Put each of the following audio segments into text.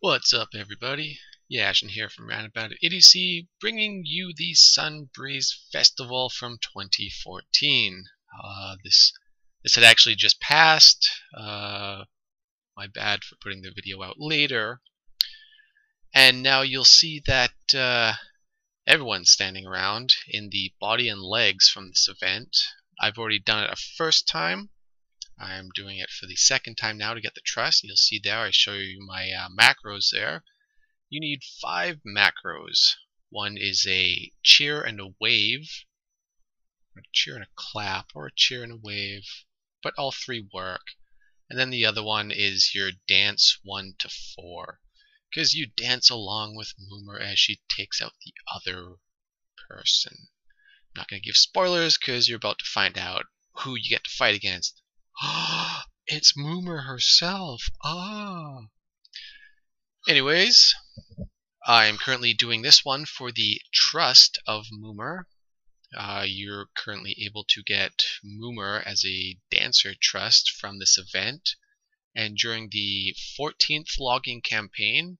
What's up, everybody? Jashin here from Roundabout Idiocy, bringing you the Sunbreeze Festival from 2014. Uh, this this had actually just passed. Uh, my bad for putting the video out later. And now you'll see that uh, everyone's standing around in the body and legs from this event. I've already done it a first time, I'm doing it for the second time now to get the trust. You'll see there I show you my uh, macros there. You need five macros. One is a cheer and a wave, a cheer and a clap, or a cheer and a wave, but all three work. And then the other one is your dance 1 to 4, because you dance along with Mumor as she takes out the other person. I'm not going to give spoilers because you're about to find out who you get to fight against. it's Mumor herself. Ah. Anyways, I'm currently doing this one for the Trust of Mumor. Uh, you're currently able to get Mumor as a dancer trust from this event. And during the 14th logging campaign,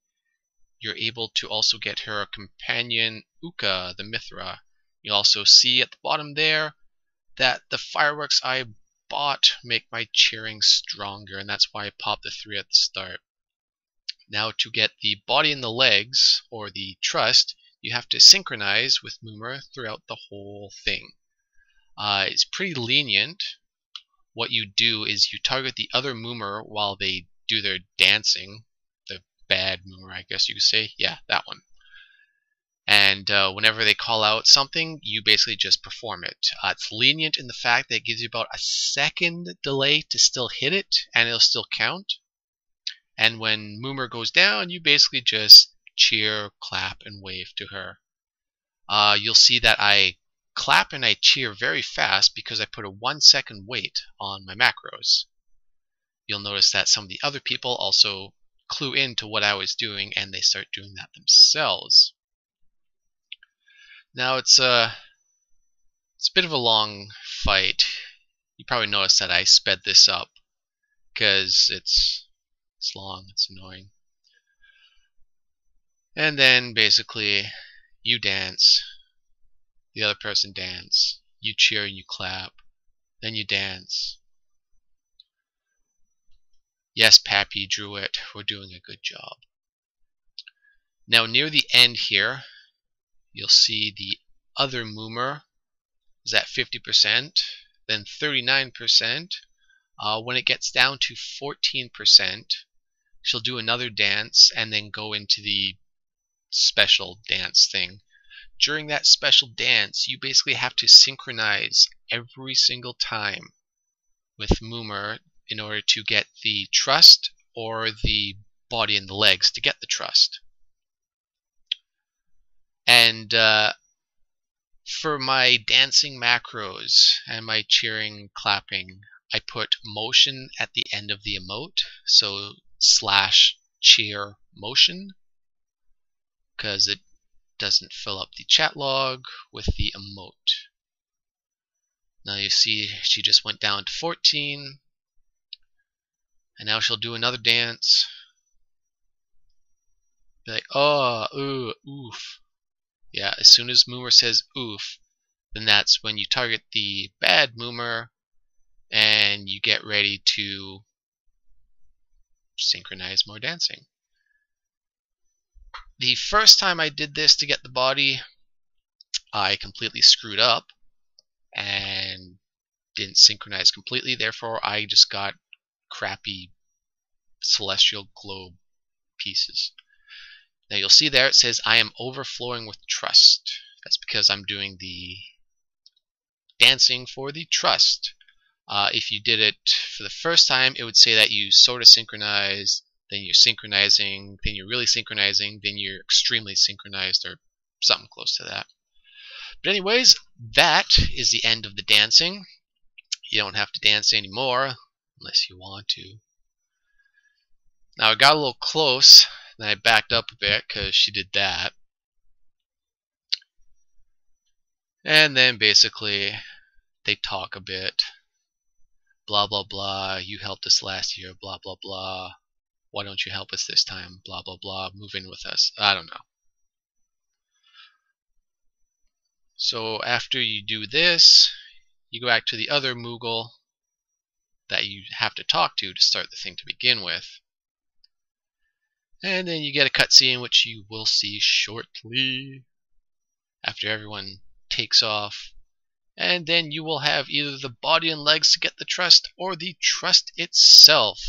you're able to also get her companion Uka, the Mithra. You also see at the bottom there that the fireworks I bought make my cheering stronger, and that's why I popped the three at the start. Now to get the body and the legs, or the trust, you have to synchronize with Mumor throughout the whole thing. Uh, it's pretty lenient. What you do is you target the other Mumor while they do their dancing. The bad Mumor, I guess you could say. Yeah, that one and uh, whenever they call out something, you basically just perform it. Uh, it's lenient in the fact that it gives you about a second delay to still hit it, and it'll still count. And when Mumor goes down, you basically just cheer, clap, and wave to her. Uh, you'll see that I clap and I cheer very fast because I put a one second wait on my macros. You'll notice that some of the other people also clue in to what I was doing and they start doing that themselves. Now it's a uh, it's a bit of a long fight. You probably noticed that I sped this up because it's it's long, it's annoying. And then basically you dance, the other person dance, you cheer and you clap, then you dance. Yes, Pappy drew it. We're doing a good job. Now near the end here, you'll see the other Mumor is at 50%, then 39%. Uh, when it gets down to 14%, she'll do another dance and then go into the special dance thing. During that special dance, you basically have to synchronize every single time with Mumor in order to get the trust or the body and the legs to get the trust. And uh, for my dancing macros and my cheering, clapping, I put motion at the end of the emote. So slash cheer motion because it doesn't fill up the chat log with the emote. Now you see she just went down to 14 and now she'll do another dance. Be like, oh, ooh, oof. Yeah, as soon as Mumor says oof, then that's when you target the bad Mumor and you get ready to synchronize more dancing. The first time I did this to get the body, I completely screwed up and didn't synchronize completely. Therefore, I just got crappy celestial globe pieces. Now you'll see there it says I am overflowing with trust. That's because I'm doing the dancing for the trust. Uh, if you did it for the first time, it would say that you sort of synchronize, then you're synchronizing, then you're really synchronizing, then you're extremely synchronized, or something close to that. But anyways, that is the end of the dancing. You don't have to dance anymore, unless you want to. Now I got a little close then I backed up a bit because she did that. And then basically they talk a bit. Blah, blah, blah. You helped us last year. Blah, blah, blah. Why don't you help us this time? Blah, blah, blah. Move in with us. I don't know. So after you do this, you go back to the other Moogle that you have to talk to to start the thing to begin with. And then you get a cutscene which you will see shortly after everyone takes off. And then you will have either the body and legs to get the trust or the trust itself.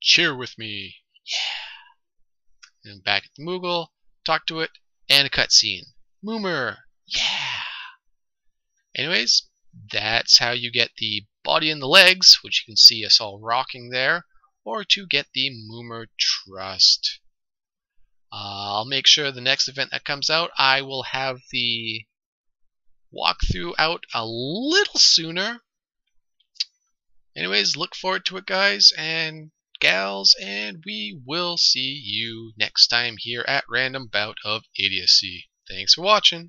Cheer with me. Yeah. And back at the Moogle, talk to it, and a cutscene. Mumor. Yeah. Anyways, that's how you get the body and the legs, which you can see us all rocking there, or to get the Mumor Trust. Uh, I'll make sure the next event that comes out, I will have the walkthrough out a little sooner. Anyways, look forward to it, guys and gals, and we will see you next time here at Random Bout of Idiocy. Thanks for watching.